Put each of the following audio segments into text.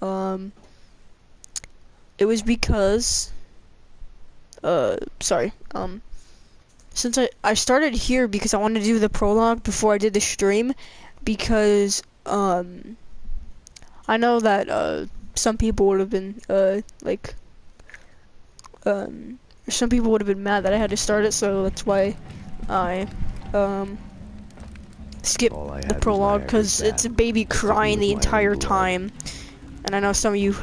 Um, it was because, uh, sorry, um, since I, I started here because I wanted to do the prologue before I did the stream, because, um, I know that, uh, some people would have been, uh, like, um, some people would have been mad that I had to start it, so that's why I, um, skip the had was my prologue because it's a baby crying the entire time, and I know some of you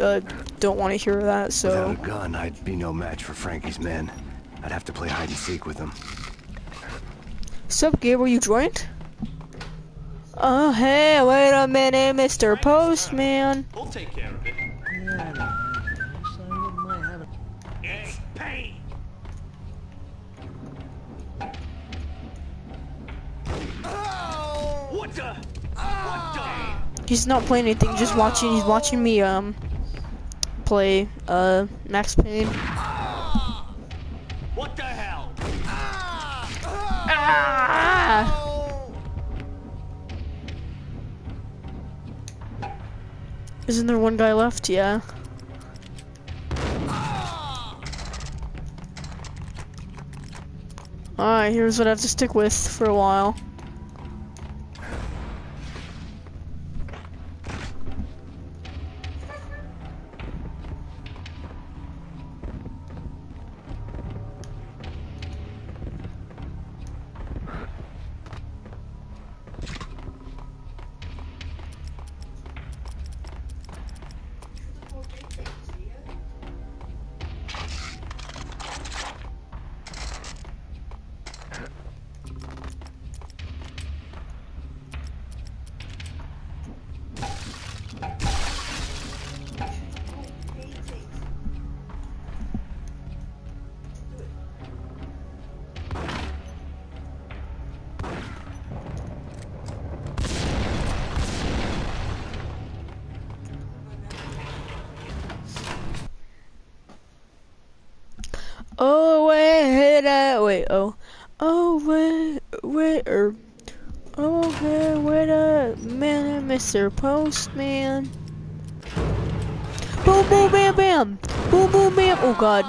uh, don't want to hear that. so... Without So a gun, I'd be no match for Frankie's men. I'd have to play hide and seek with them. sup, Gabriel? You joined? Oh hey, wait a minute, Mr. Postman. We'll take care of it. He's not playing anything, just watching. He's watching me um play uh Max Payne. What the hell? Ah! Isn't there one guy left? Yeah. Alright, here's what I have to stick with for a while. Wait, oh, oh wait, wait, er, oh hey, wait a minute, Mr. Postman. Boom, boom, bam, bam, boom, boom, bam. Oh God.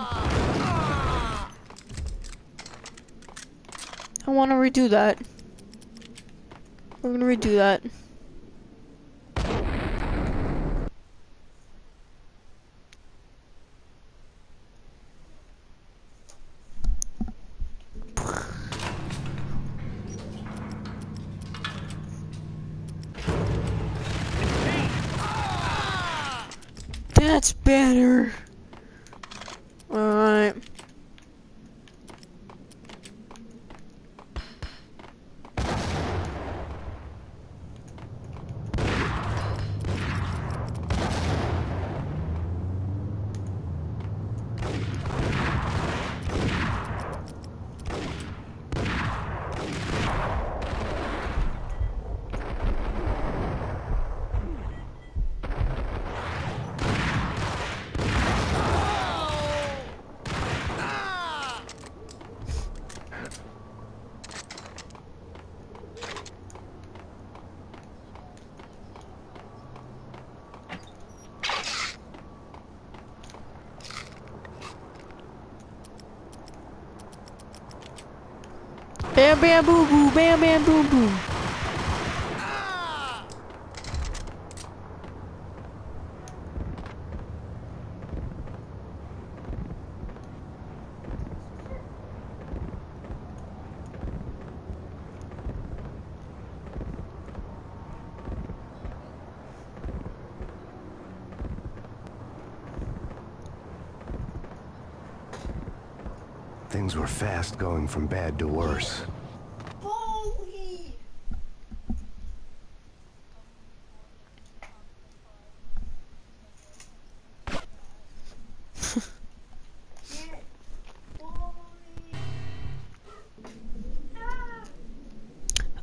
I want to redo that. We're gonna redo that. That's better. Bam bam boom boom, bam bam boom boom. Things were fast going from bad to worse.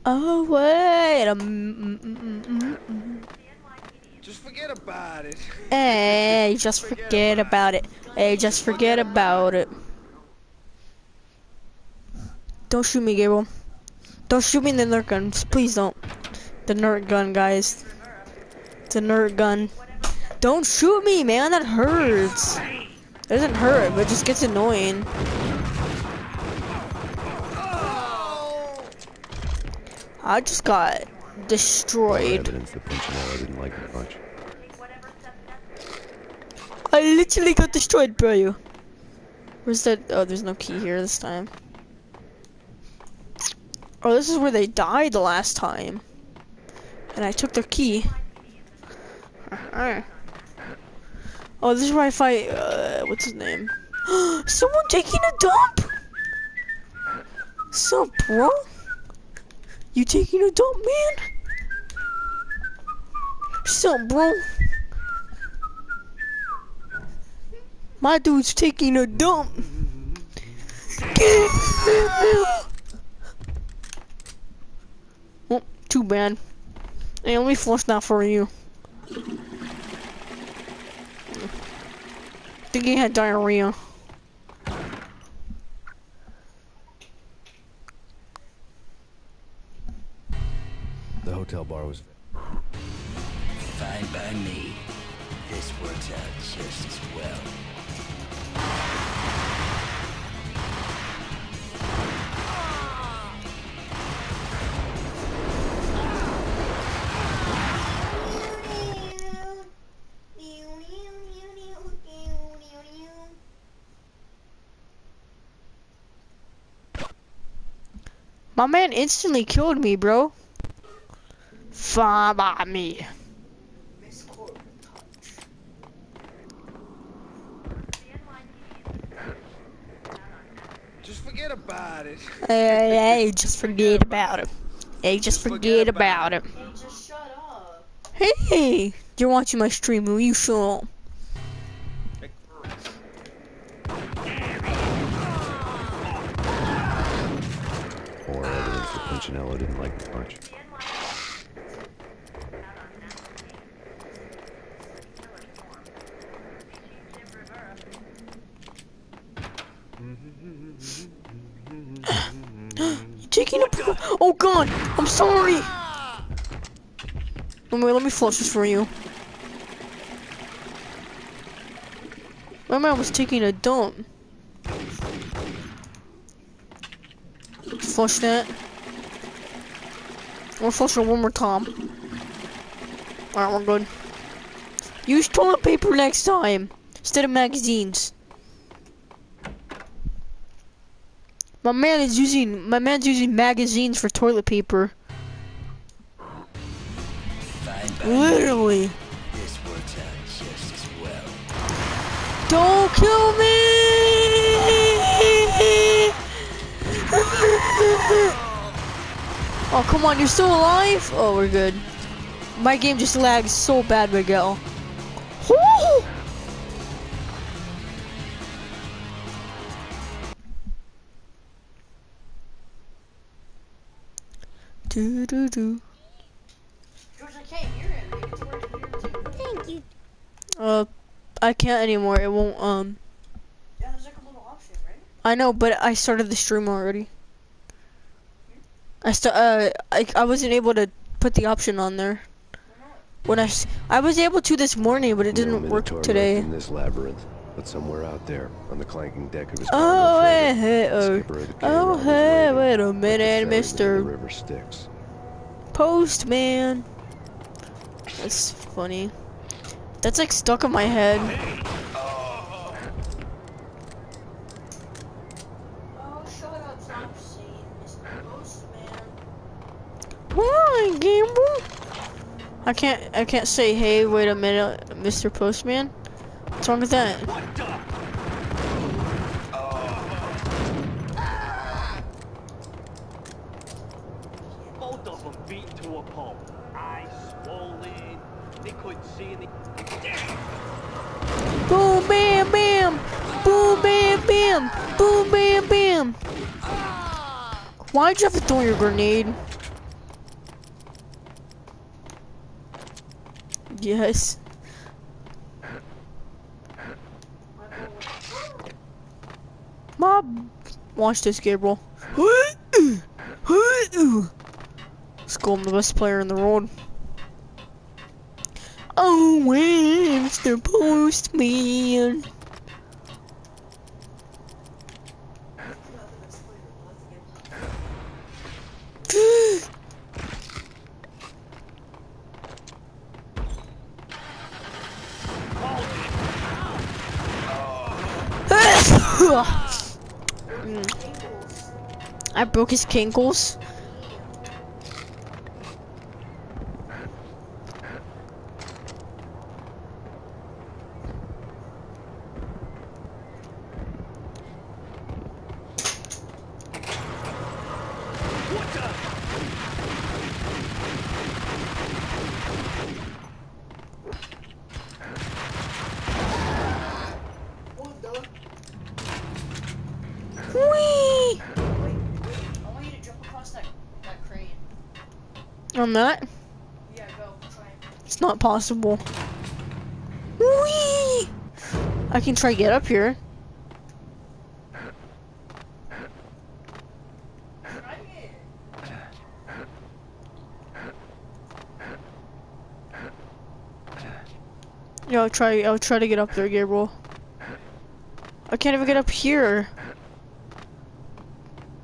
Oh wait a mm, mm, mm, mm, mm. Just forget about it. Hey, just forget about it. Hey, just forget about it. Don't shoot me, Gabriel. Don't shoot me in the nerd gun. Please don't. The nerd gun, guys. A nerd gun. Don't shoot me, man. That hurts. It doesn't hurt, but it just gets annoying. I just got destroyed. I literally got destroyed, bro. Where's that? Oh, there's no key here this time. Oh, this is where they died the last time. And I took their key. Uh-uh. Oh, this is where I fight, uh, what's his name? Someone taking a dump! Sup, bro? You taking a dump, man? Sup, bro? My dude's taking a dump. well, too bad. Hey, let me flush that for you. think he had diarrhea. The hotel bar was Fine by me. This works out just as well. My man instantly killed me, bro. Fine by me. Just forget about it. Hey, hey, just forget about it. Hey, just forget about it. Hey, you're watching my stream, will you shut up? Punchinello didn't like it much. Taking a Oh god, I'm sorry. Wait, let me flush this for you. My man was taking a dump. Flush that. We'll flush it one more time. Alright, we're good. Use toilet paper next time instead of magazines. My man is using my man's using magazines for toilet paper. Fine. Literally. This works out just as well. Don't kill me! oh come on, you're still alive? Oh, we're good. My game just lags so bad, Miguel. Woo! Do do do. Thank you. Uh, I can't anymore. It won't. Um. Yeah, there's like a little option, right? I know, but I started the stream already. I st- uh, I, I wasn't able to put the option on there. When I, s- I was able to this morning, but it didn't work today. In this labyrinth, but somewhere out there, on the clanking deck of his Oh, hey, hey, oh, skipper of the oh, hey, wait a minute, ferryman in the Mister river Styx. Postman. That's funny. That's like stuck in my head. Oh, shut up, stop saying Mr. Postman. Why, Gamble? I can't. I can't say, "Hey, wait a minute, Mr. Postman." What's wrong with that? What? Both of them beat to a pulp. Eyes swollen. They couldn't see any. Boom, bam, bam. Boom, bam, bam. Boom, bam, bam. Why'd you have to throw your grenade? Yes. Mob. Watch this, Gabriel. Let's I'm the best player in the world. Oh, Mr. Postman. Mm. I broke his kinkles. What the? Whee! I want you to jump across that, that crane. On that, Yeah. It's not possible. Whee! I can try get up here. Yeah, I'll try. I'll try to get up there, Gabriel. I can't even get up here.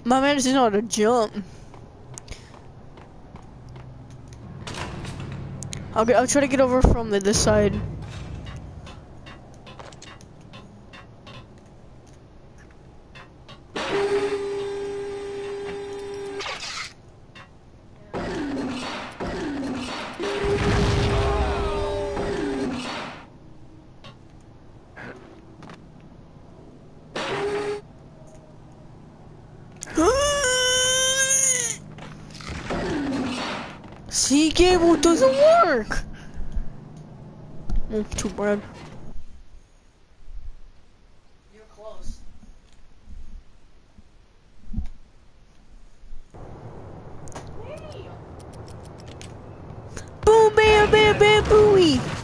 My man know how to jump. I'll get. I'll try to get over from the this side. See, Gable doesn't work. Mm, too bad. You're close. Hey! Boom, bam, bam, bam, booey.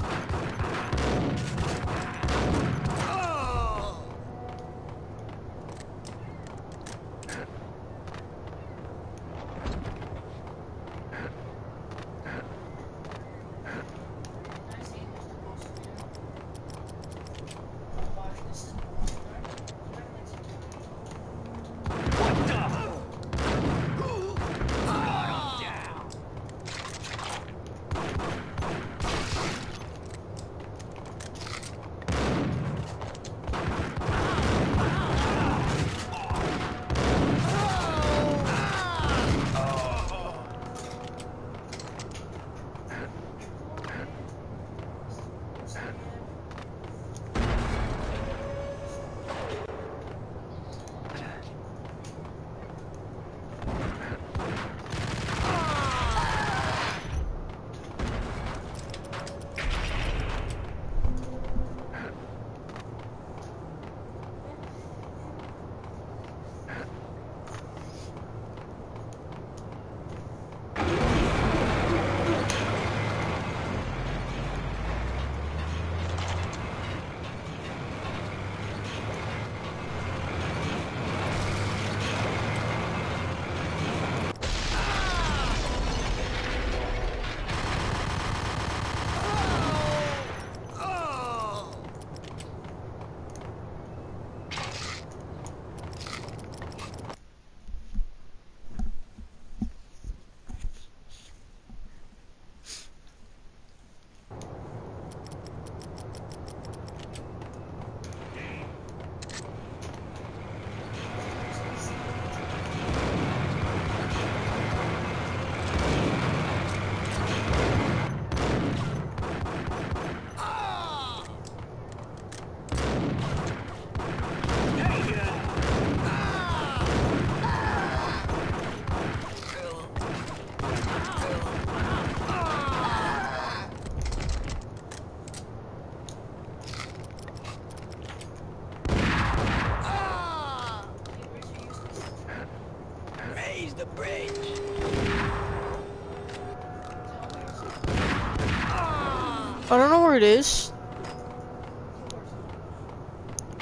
I don't know where it is.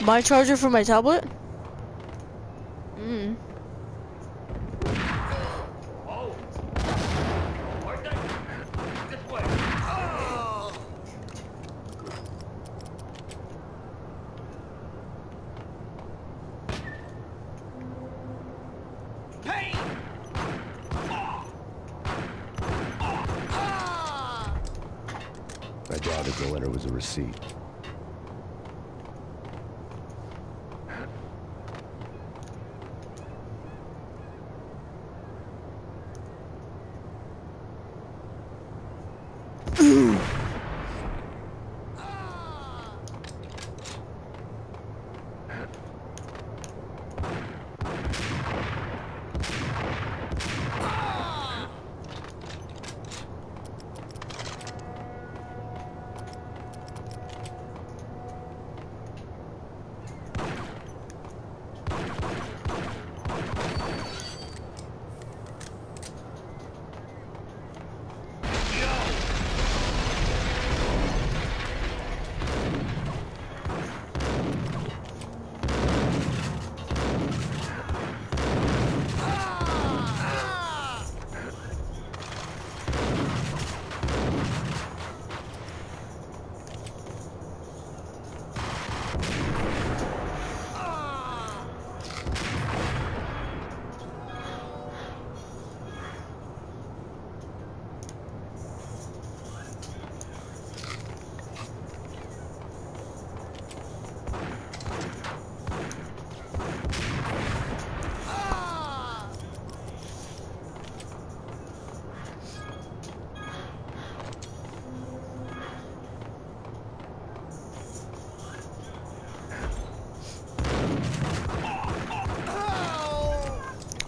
My charger for my tablet?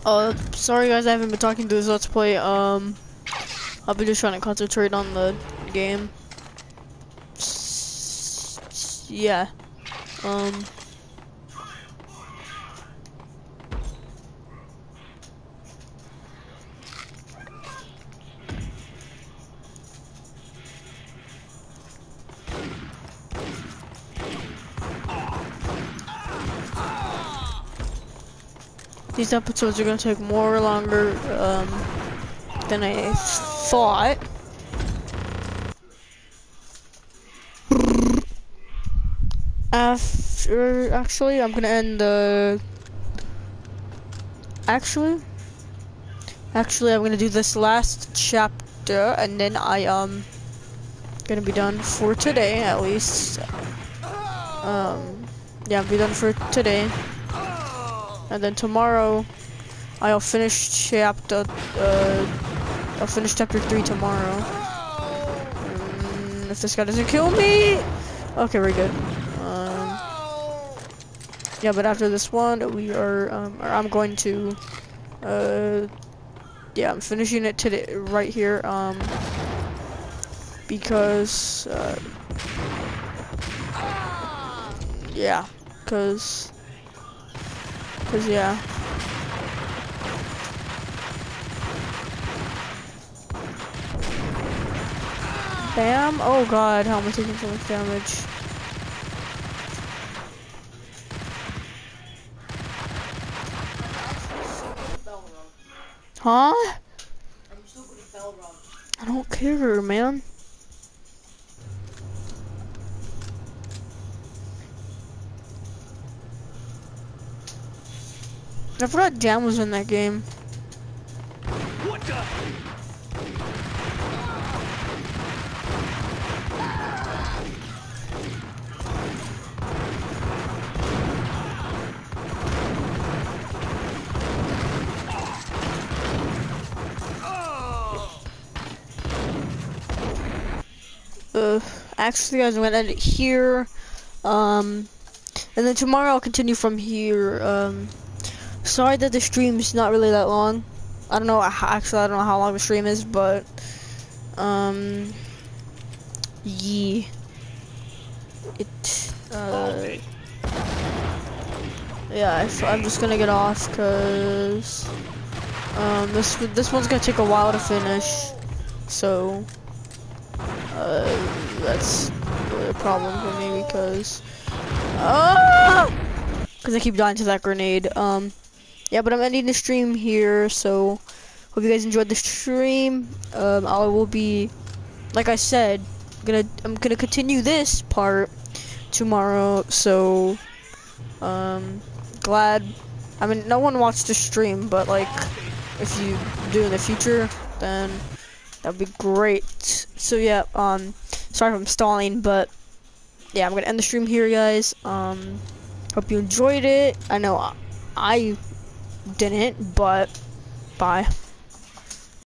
Uh, sorry guys, I haven't been talking to this Let's Play. Um, I've been just trying to concentrate on the game. Yeah. Um. These episodes are gonna take more longer um, than I thought. After, actually, I'm gonna end the. Actually, actually, I'm gonna do this last chapter, and then I um gonna be done for today at least. Um, yeah, I'll be done for today. And then tomorrow, I'll finish chapter, uh, I'll finish chapter 3 tomorrow. Mm, if this guy doesn't kill me! Okay, we're good. Um, yeah, but after this one, we are, um, I'm going to, uh, yeah, I'm finishing it today, right here, um, because, uh, yeah, because, Cause yeah. Bam! Oh god, how am I taking so much damage? Huh? I don't care, man. I forgot Jam was in that game. What the? Actually, guys, I'm gonna end it here. Um, and then tomorrow I'll continue from here. Um, sorry that the stream's not really that long. I don't know. Actually, I don't know how long the stream is, but um, yeah, it. Uh, yeah, I'm just gonna get off because um, this this one's gonna take a while to finish. So. Uh, that's a problem for me because, ah, because I keep dying to that grenade. Um, yeah, but I'm ending the stream here, so hope you guys enjoyed the stream. Um, I will be, like I said, gonna I'm gonna continue this part tomorrow. So, um, glad. I mean, no one watched the stream, but like, if you do in the future, then that'd be great. So yeah, um, sorry if I'm stalling, but yeah, I'm gonna end the stream here, guys. Um, hope you enjoyed it. I know I- I didn't, but bye.